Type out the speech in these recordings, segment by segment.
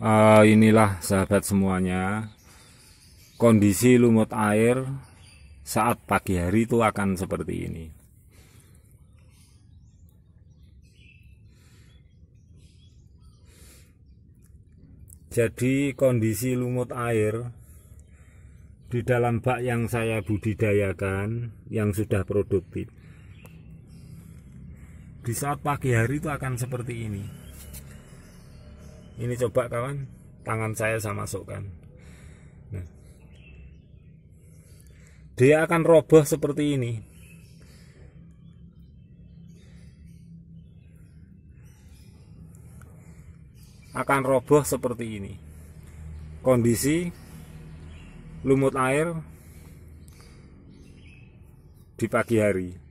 uh, inilah sahabat semuanya. Kondisi lumut air saat pagi hari itu akan seperti ini. Jadi kondisi lumut air di dalam bak yang saya budidayakan yang sudah produktif di saat pagi hari itu akan seperti ini ini coba kawan. Tangan saya saya masukkan. Nah, dia akan roboh seperti ini. Akan roboh seperti ini. Kondisi lumut air di pagi hari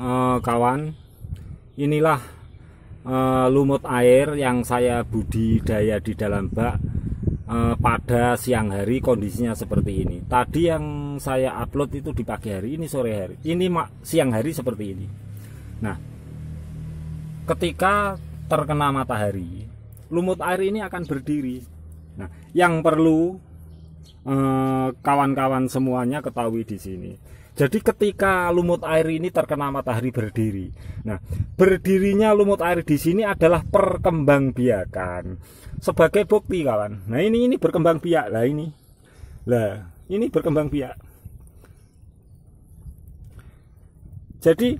uh, kawan inilah uh, lumut air yang saya budidaya di dalam bak uh, pada siang hari kondisinya seperti ini. Tadi yang saya upload itu di pagi hari ini sore hari. Ini siang hari seperti ini. Nah ketika terkena matahari lumut air ini akan berdiri. Nah yang perlu kawan-kawan eh, semuanya ketahui di sini jadi ketika lumut air ini terkena matahari berdiri. Nah, berdirinya lumut air di sini adalah perkembangbiakan. Sebagai bukti kawan. Nah, ini ini berkembang biak lah ini. Lah, ini berkembang biak. Jadi,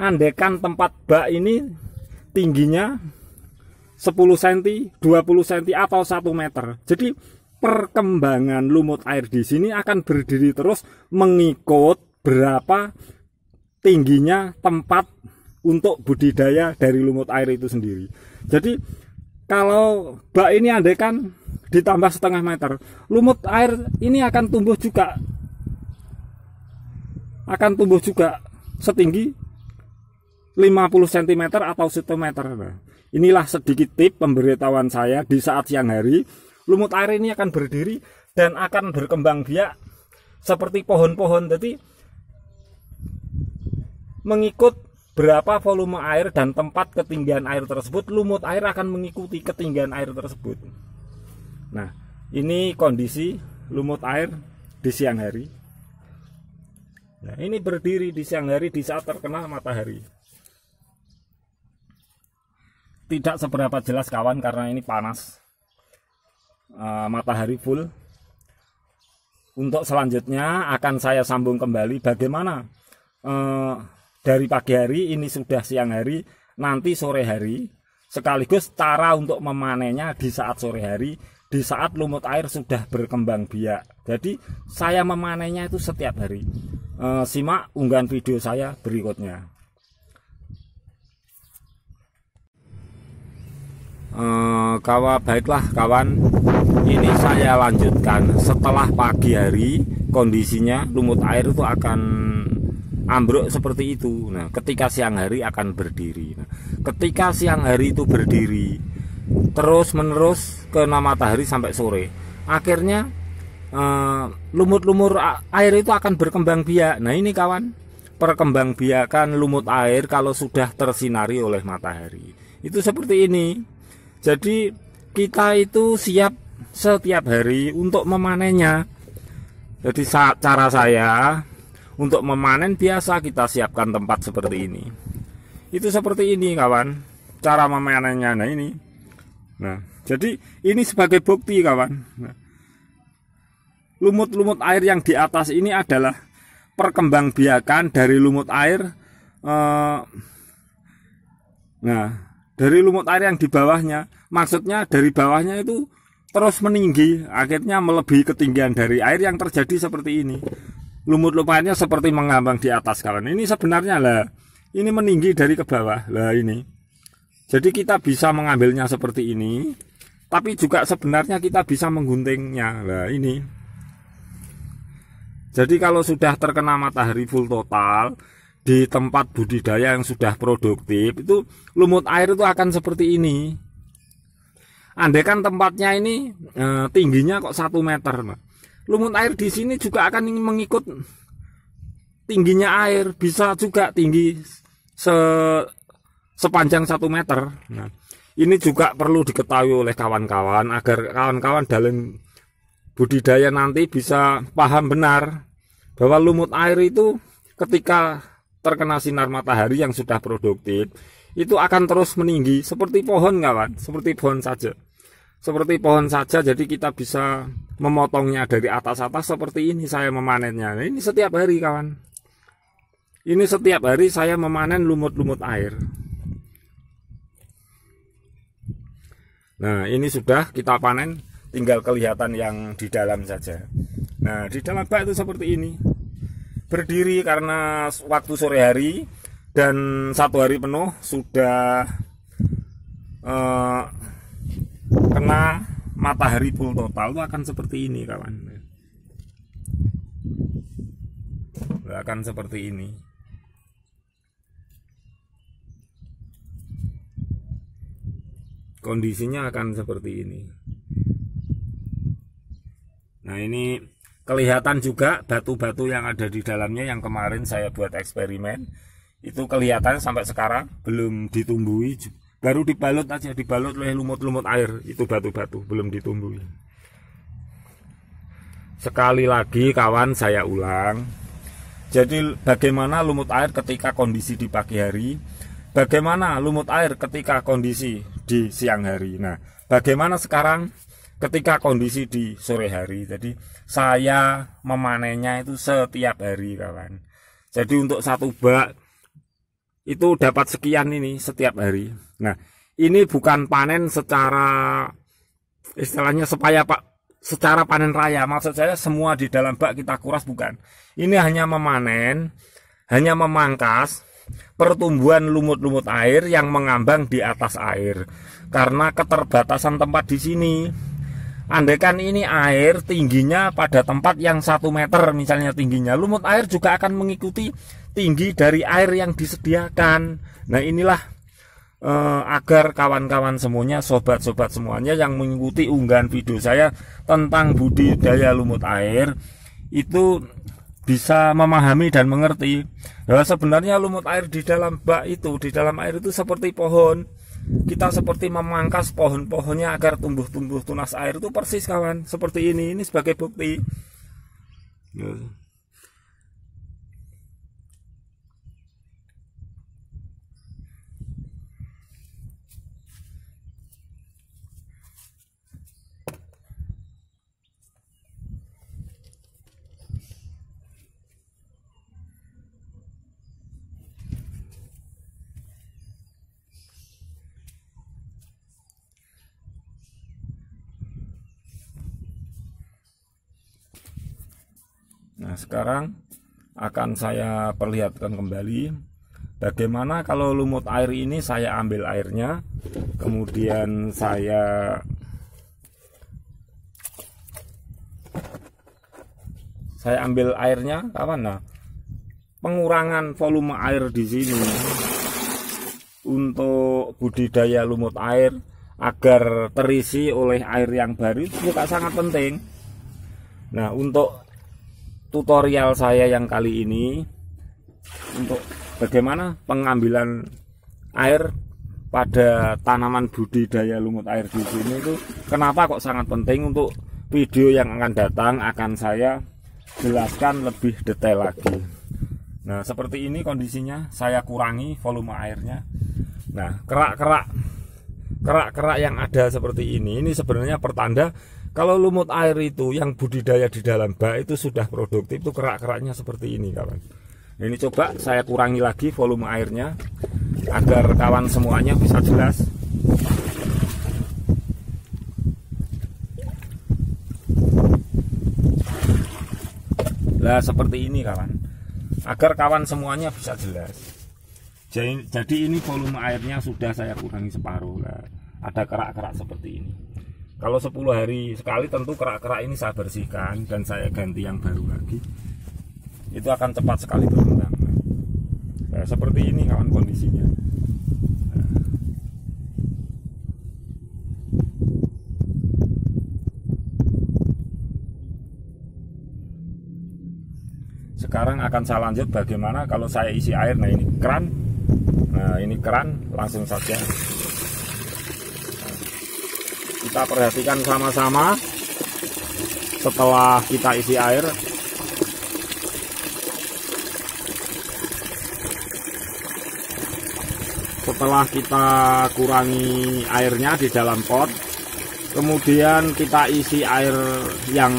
andekan tempat bak ini tingginya 10 cm, 20 cm atau 1 meter. Jadi perkembangan lumut air di sini akan berdiri terus mengikut berapa tingginya tempat untuk budidaya dari lumut air itu sendiri. Jadi kalau bak ini andai kan ditambah setengah meter, lumut air ini akan tumbuh juga akan tumbuh juga setinggi 50 cm atau 1 meter. Nah, inilah sedikit tip pemberitahuan saya di saat siang hari. Lumut air ini akan berdiri dan akan berkembang biak seperti pohon-pohon. Jadi mengikut berapa volume air dan tempat ketinggian air tersebut, lumut air akan mengikuti ketinggian air tersebut. Nah, ini kondisi lumut air di siang hari. Nah, ini berdiri di siang hari di saat terkena matahari. Tidak seberapa jelas kawan karena ini panas. Uh, matahari full. Untuk selanjutnya akan saya sambung kembali bagaimana uh, dari pagi hari ini sudah siang hari nanti sore hari sekaligus cara untuk memanennya di saat sore hari di saat lumut air sudah berkembang biak. Jadi saya memanennya itu setiap hari. E, simak unggahan video saya berikutnya e, kawan baiklah kawan ini saya lanjutkan setelah pagi hari kondisinya lumut air itu akan ambruk seperti itu. Nah, ketika siang hari akan berdiri. Nah, ketika siang hari itu berdiri terus menerus ke matahari sampai sore, akhirnya eh, lumut-lumur uh, air itu akan berkembang biak. Nah, ini kawan, perkembang biakan lumut air kalau sudah tersinari oleh matahari. Itu seperti ini. Jadi kita itu siap setiap hari untuk memanennya. Jadi cara saya untuk memanen biasa kita siapkan tempat seperti ini. Itu seperti ini kawan. Cara memanennya nah ini. Nah, jadi ini sebagai bukti kawan. Nah, lumut-lumut air yang di atas ini adalah perkembangbiakan dari lumut air eh, Nah, dari lumut air yang di bawahnya, maksudnya dari bawahnya itu terus meninggi, akhirnya melebihi ketinggian dari air yang terjadi seperti ini. Lumut lumpanya seperti mengambang di atas kawan. Ini sebenarnya lah ini meninggi dari ke bawah lah ini. Jadi kita bisa mengambilnya seperti ini tapi juga sebenarnya kita bisa mengguntingnya lah ini. Jadi kalau sudah terkena matahari full total di tempat budidaya yang sudah produktif itu lumut air itu akan seperti ini andai kan tempatnya ini e, tingginya kok satu meter nah lumut air di sini juga akan mengikut tingginya air bisa juga tinggi se sepanjang satu meter. Nah, ini juga perlu diketahui oleh kawan-kawan agar kawan-kawan dalam budidaya nanti bisa paham benar bahwa lumut air itu ketika terkena sinar matahari yang sudah produktif itu akan terus meninggi seperti pohon kawan, seperti pohon saja. Seperti pohon saja jadi kita bisa memotongnya dari atas-atas seperti ini saya memanennya. Nah, ini setiap hari kawan. Ini setiap hari saya memanen lumut-lumut air. Nah, ini sudah kita panen tinggal kelihatan yang di dalam saja. Nah, di dalam bak itu seperti ini. Berdiri karena waktu sore hari dan satu hari penuh sudah uh, kena matahari full total itu akan seperti ini kawan. Akan seperti ini. Kondisinya akan seperti ini. Nah ini kelihatan juga batu-batu yang ada di dalamnya yang kemarin saya buat eksperimen. Itu kelihatan sampai sekarang belum ditumbuhi baru dibalut aja dibalut oleh lumut-lumut air itu batu-batu belum ditumbuhi. Sekali lagi kawan saya ulang. Jadi bagaimana lumut air ketika kondisi di pagi hari? Bagaimana lumut air ketika kondisi di siang hari? Nah bagaimana sekarang ketika kondisi di sore hari? Jadi saya memanennya itu setiap hari kawan. Jadi untuk satu bak itu dapat sekian ini setiap hari. Nah, ini bukan panen secara istilahnya supaya Pak secara panen raya. Maksud saya semua di dalam bak kita kuras bukan. Ini hanya memanen, hanya memangkas pertumbuhan lumut-lumut air yang mengambang di atas air. Karena keterbatasan tempat di sini. Andaikan ini air tingginya pada tempat yang satu meter misalnya tingginya, lumut air juga akan mengikuti tinggi dari air yang disediakan. Nah inilah eh, agar kawan-kawan semuanya, sobat-sobat semuanya yang mengikuti unggahan video saya tentang budidaya lumut air itu bisa memahami dan mengerti bahwa sebenarnya lumut air di dalam bak itu di dalam air itu seperti pohon. Kita seperti memangkas pohon-pohonnya agar tumbuh-tumbuh tunas air itu persis kawan seperti ini. Ini sebagai bukti Nah sekarang akan saya perlihatkan kembali bagaimana kalau lumut air ini saya ambil airnya kemudian saya saya ambil airnya kawan. Nah pengurangan volume air di sini untuk budidaya lumut air agar terisi oleh air yang baru itu juga sangat penting. Nah untuk tutorial saya yang kali ini untuk bagaimana pengambilan air pada tanaman budidaya lumut air di sini itu kenapa kok sangat penting untuk video yang akan datang akan saya jelaskan lebih detail lagi. Nah seperti ini kondisinya saya kurangi volume airnya. Nah kerak-kerak kerak-kerak yang ada seperti ini ini sebenarnya pertanda kalau lumut air itu yang budidaya di dalam bak itu sudah produktif itu kerak-keraknya seperti ini kawan. Ini coba saya kurangi lagi volume airnya agar kawan semuanya bisa jelas. Nah seperti ini kawan Agar kawan semuanya bisa jelas Jadi, ini volume airnya sudah saya kurangi separuh lah Ada kerak-kerak seperti ini kalau 10 hari sekali tentu kerak-kerak ini saya bersihkan dan saya ganti yang baru lagi. Itu akan cepat sekali berkembang. Nah, seperti ini kawan kondisinya. Sekarang akan saya lanjut bagaimana kalau saya isi air. Nah ini keran. Nah ini keran langsung saja kita perhatikan sama-sama setelah kita isi air. Setelah kita kurangi airnya di dalam pot kemudian kita isi air yang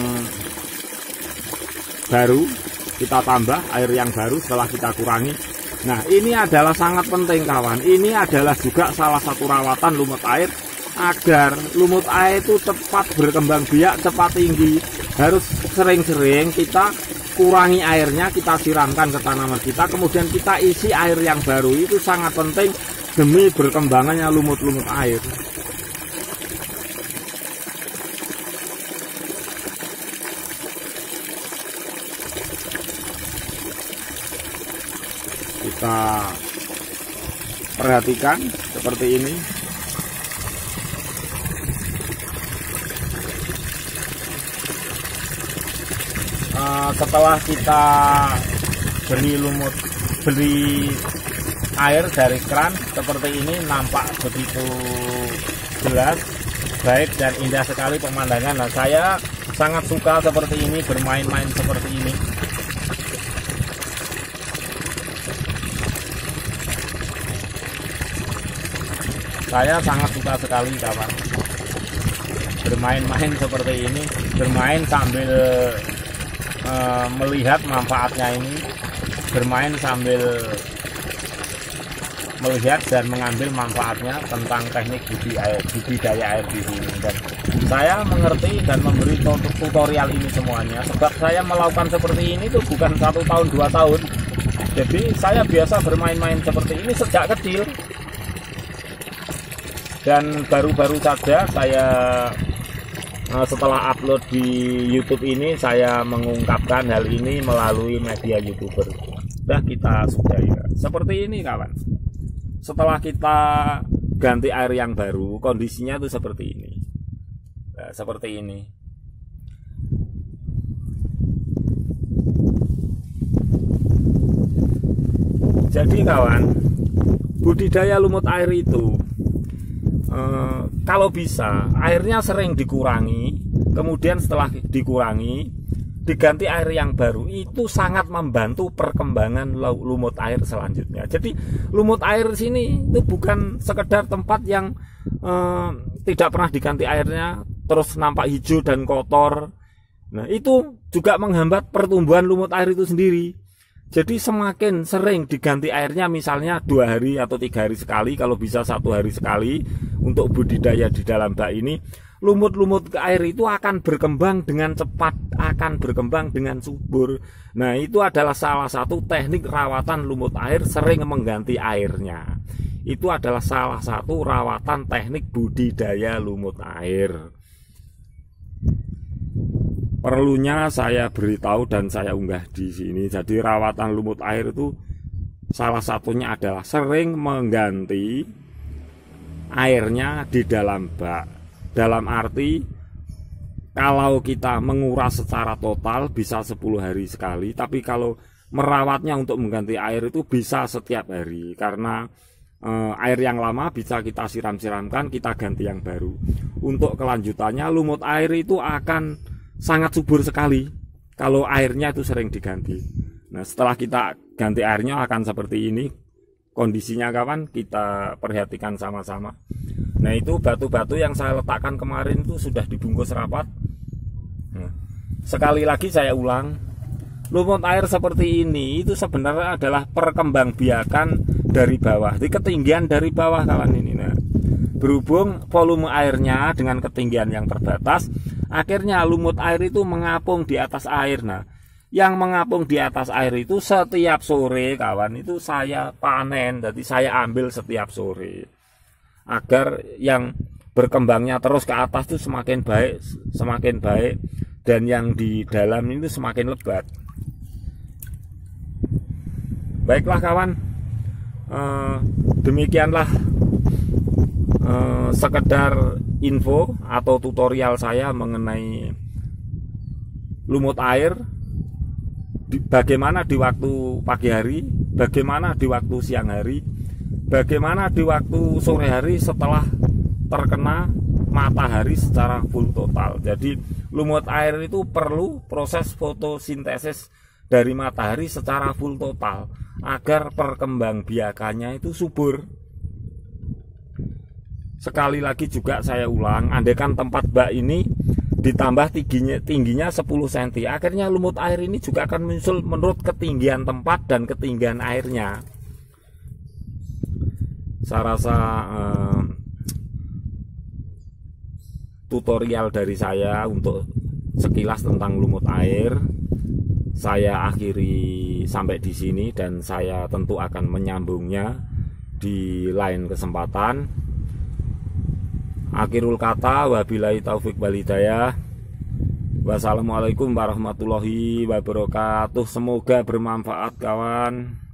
baru kita tambah air yang baru setelah kita kurangi. Nah ini adalah sangat penting kawan. Ini adalah juga salah satu rawatan lumut air agar lumut air itu cepat berkembang biak cepat tinggi. Harus sering-sering kita kurangi airnya kita siramkan ke tanaman kita kemudian kita isi air yang baru. Itu sangat penting demi berkembangannya lumut-lumut air. Kita perhatikan seperti ini uh, setelah kita beli lumut beli air dari keran seperti ini nampak begitu jelas baik dan indah sekali pemandangan. Nah saya sangat suka seperti ini bermain-main seperti ini. Saya sangat suka sekali kawan bermain-main seperti ini bermain sambil uh, melihat manfaatnya ini bermain sambil melihat dan mengambil manfaatnya tentang teknik budi air, budidaya air sini. Dan saya mengerti dan memberi tutorial ini semuanya. Sebab saya melakukan seperti ini tuh bukan satu tahun dua tahun. Jadi saya biasa bermain-main seperti ini sejak kecil. Dan baru-baru saja saya setelah upload di YouTube ini saya mengungkapkan hal ini melalui media youtuber. Sudah kita sudah ya seperti ini kawan. Setelah kita ganti air yang baru kondisinya itu seperti ini. Nah, seperti ini. Jadi kawan budidaya lumut air itu Eh, kalau bisa airnya sering dikurangi kemudian setelah dikurangi diganti air yang baru itu sangat membantu perkembangan lumut air selanjutnya. Jadi lumut air sini itu bukan sekedar tempat yang eh, tidak pernah diganti airnya terus nampak hijau dan kotor. Nah itu juga menghambat pertumbuhan lumut air itu sendiri jadi semakin sering diganti airnya misalnya dua hari atau tiga hari sekali kalau bisa satu hari sekali untuk budidaya di dalam bak ini lumut-lumut air itu akan berkembang dengan cepat akan berkembang dengan subur. Nah itu adalah salah satu teknik rawatan lumut air sering mengganti airnya. Itu adalah salah satu rawatan teknik budidaya lumut air perlunya saya beritahu dan saya unggah di sini. Jadi rawatan lumut air itu salah satunya adalah sering mengganti airnya di dalam bak. Dalam arti kalau kita menguras secara total bisa 10 hari sekali, tapi kalau merawatnya untuk mengganti air itu bisa setiap hari karena e, air yang lama bisa kita siram-siramkan, kita ganti yang baru. Untuk kelanjutannya lumut air itu akan sangat subur sekali kalau airnya itu sering diganti. Nah, setelah kita ganti airnya akan seperti ini. Kondisinya kawan kita perhatikan sama-sama. Nah, itu batu-batu yang saya letakkan kemarin itu sudah dibungkus rapat. Nah, sekali lagi saya ulang, lumut air seperti ini itu sebenarnya adalah perkembangbiakan dari bawah, di ketinggian dari bawah kawan ini. Nah, berhubung volume airnya dengan ketinggian yang terbatas, Akhirnya lumut air itu mengapung di atas air. Nah, yang mengapung di atas air itu setiap sore kawan itu saya panen, jadi saya ambil setiap sore. Agar yang berkembangnya terus ke atas itu semakin baik, semakin baik dan yang di dalam itu semakin lebat. Baiklah kawan, eh, demikianlah eh, sekedar info atau tutorial saya mengenai lumut air bagaimana di waktu pagi hari bagaimana di waktu siang hari bagaimana di waktu sore hari setelah terkena matahari secara full total. Jadi lumut air itu perlu proses fotosintesis dari matahari secara full total agar perkembangbiakannya itu subur sekali lagi juga saya ulang andaikan tempat bak ini ditambah tingginya tingginya 10 cm akhirnya lumut air ini juga akan muncul menurut ketinggian tempat dan ketinggian airnya. Saya rasa eh, tutorial dari saya untuk sekilas tentang lumut air saya akhiri sampai di sini dan saya tentu akan menyambungnya di lain kesempatan akhirul kata wabillahi taufik walhidayah wassalamualaikum warahmatullahi wabarakatuh. Semoga bermanfaat kawan